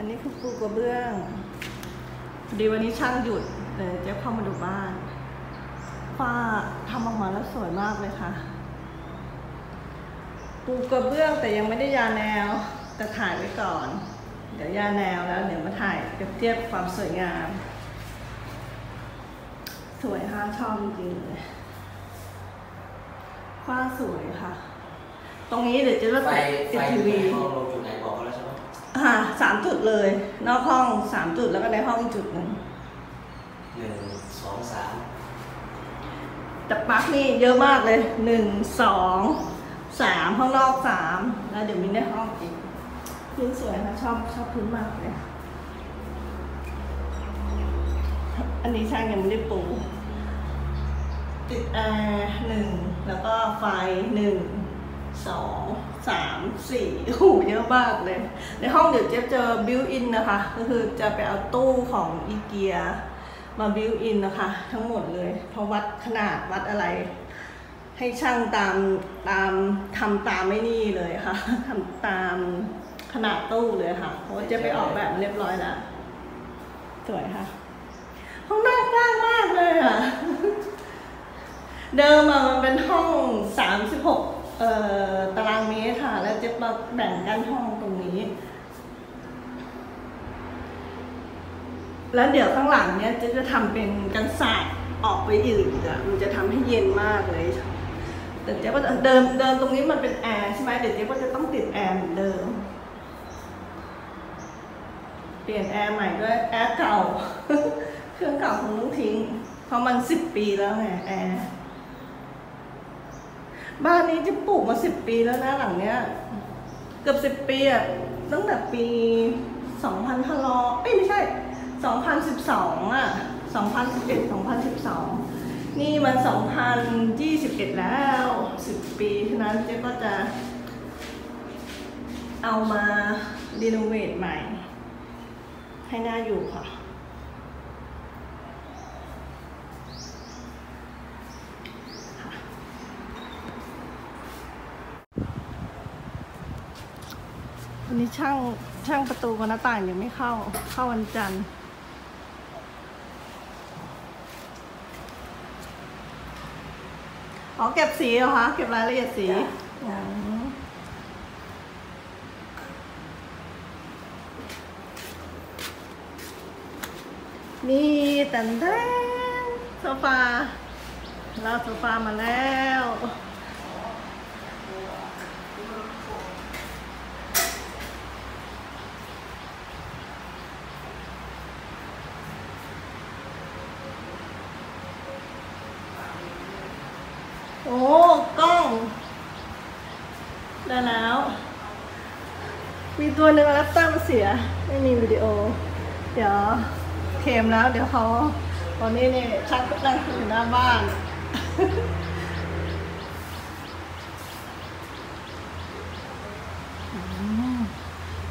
อันนี้คือปูกระเบื้องพอดีวันนี้ช่างหยุดเลยเจ๊เข้ามาดูบ้านฝ้าทำออกมาแล้วสวยมากเลยค่ะ ปูกระเบื้องแต่ยังไม่ได้ยาแนว แต่ถ่ายไว้ก่อน เดี๋ยวยาแนวแล้วเดี๋ยวมาถ่ายเปรียบเทียบความสวยงาม สวยค่ะชอบจริงๆเลยฝ้าสวยค่ะ ตรงนี้เดี๋ยวจะไฟติดไฟทีที่วีในห้องลงจุดไหนบอกเขาแล้วใช่ไหม อ่าสามจุดเลย นอกห้องสามจุดแล้วก็ในห้องอีกจุดหนึ่งหนึ่งสองสามแต่ปลั๊กนี่เยอะมากเลยหนึ่งสองสามห้องนอกสามแล้วเดี๋ยวมีในห้องอีกพื้นสวยนะชอบชอบพื้นมากเลยอันนี้ช่างยังไม่ได้ปูติดแอร์หนึ่งแล้วก็ไฟหนึ่ง สองสามสี่โอ้โหเยอะมากเลย ในห้องเดี๋ยวเจ๊จะ built-in นะคะ ก็คือจะไปเอาตู้ของอีเกียมา built-in นะคะ ทั้งหมดเลยเพราะวัดขนาดวัดอะไร ให้ช่างตามตามทำตามไม่นี่เลยค่ะทำตามขนาดตู้เลยค่ะเพราะจะไปออกแบบเรียบร้อยแล้วสวยค่ะ ห้องนั่งกว้างมากเลยอะ เดิมมันเป็นห้อง36เอ่อตารางเมตร ล้วเจะมาแบ่งกันห้องตรงนี้ แล้วเดี๋ยวข้างหลังเนี้ยเจะจะทำเป็นกันศาสตร์ออกไปอีกอะมันจะทำให้เย็นมากเลยแต่เจ๊ว่าเดิมเดิมตรงนี้มันเป็นแอร์ใช่ไหมเดี๋ยวเจ๊ว่าจะต้องติดแอร์เหมือนเดิม เปลี่ยนแอร์ใหม่ด้วยแอร์เก่า เครื่องเก่าคงต้องทิ้ง เพราะมันสิบปีแล้วไงแอร์บ้านนี้จะปลูกมาสิบปีแล้วนะหลังเนี้ย เกือบสิบปีอะตั้งแต่ปีสองพันห้าร้อยเอ้ยไม่ใช่สองพันสิบสองอะสองพันสิบเอ็ดสองพันสิบสองนี่มันสองพันยี่สิบเอ็ดแล้วสิบปีฉะนั้นเจ๊ก็จะ เอามารีโนเวทใหม่ ให้หน้าอยู่ค่ะ วันนี้ช่างช่างประตูกับหน้าต่างยังไม่เข้า เข้าวันจันทร์อ๋อเก็บสีเหรอคะ เก็บรายละเอียดสีอ๋อนี่แต่นแดนโซฟาเราโซฟามาแล้ว โอ้กล้อง ได้แล้ว มีตัวหนึ่งแรปเตอร์มันเสีย ไม่มีวิดีโอ เดี๋ยวเค็มแล้ว เดี๋ยวเขาตอนนี้เนี่ยชักนั่งอยู่หน้าบ้าน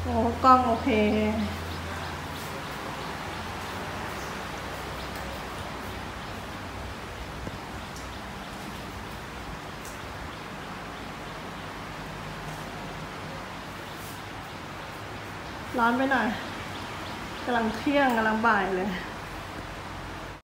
โอ้กล้องโอเค ร้อนไปหน่อยกำลังเที่ยงกำลังบ่ายเลย